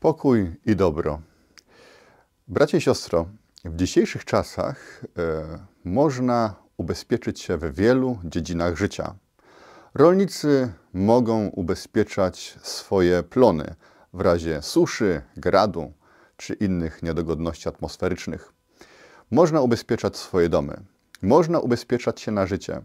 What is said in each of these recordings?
Pokój i dobro. Bracie i siostro, w dzisiejszych czasach e, można ubezpieczyć się w wielu dziedzinach życia. Rolnicy mogą ubezpieczać swoje plony w razie suszy, gradu czy innych niedogodności atmosferycznych. Można ubezpieczać swoje domy. Można ubezpieczać się na życie.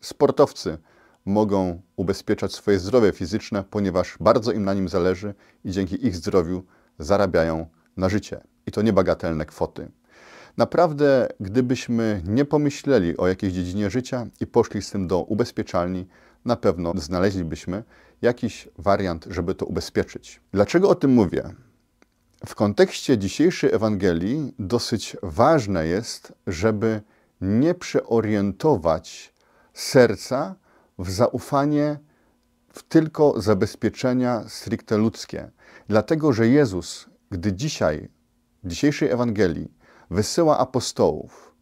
Sportowcy mogą ubezpieczać swoje zdrowie fizyczne, ponieważ bardzo im na nim zależy i dzięki ich zdrowiu zarabiają na życie. I to niebagatelne kwoty. Naprawdę, gdybyśmy nie pomyśleli o jakiejś dziedzinie życia i poszli z tym do ubezpieczalni, na pewno znaleźlibyśmy jakiś wariant, żeby to ubezpieczyć. Dlaczego o tym mówię? W kontekście dzisiejszej Ewangelii dosyć ważne jest, żeby nie przeorientować serca w zaufanie w tylko zabezpieczenia stricte ludzkie. Dlatego, że Jezus, gdy dzisiaj, w dzisiejszej Ewangelii, wysyła apostołów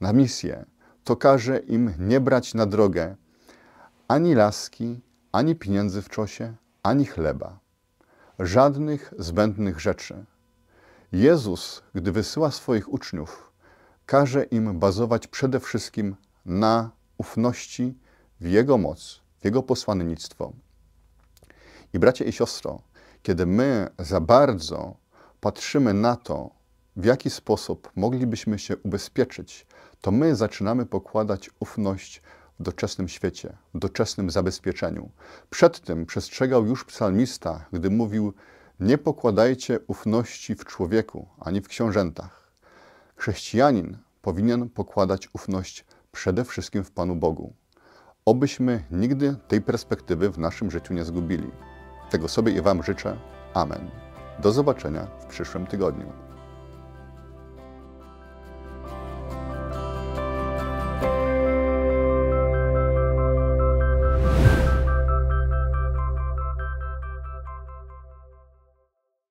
na misję, to każe im nie brać na drogę ani laski, ani pieniędzy w czosie, ani chleba. Żadnych zbędnych rzeczy. Jezus, gdy wysyła swoich uczniów, każe im bazować przede wszystkim na ufności w Jego moc, w Jego posłannictwo. I bracie i siostro, kiedy my za bardzo patrzymy na to, w jaki sposób moglibyśmy się ubezpieczyć, to my zaczynamy pokładać ufność w doczesnym świecie, w doczesnym zabezpieczeniu. Przed tym przestrzegał już psalmista, gdy mówił: Nie pokładajcie ufności w człowieku ani w książętach. Chrześcijanin powinien pokładać ufność przede wszystkim w Panu Bogu. Obyśmy nigdy tej perspektywy w naszym życiu nie zgubili. Tego sobie i Wam życzę. Amen. Do zobaczenia w przyszłym tygodniu.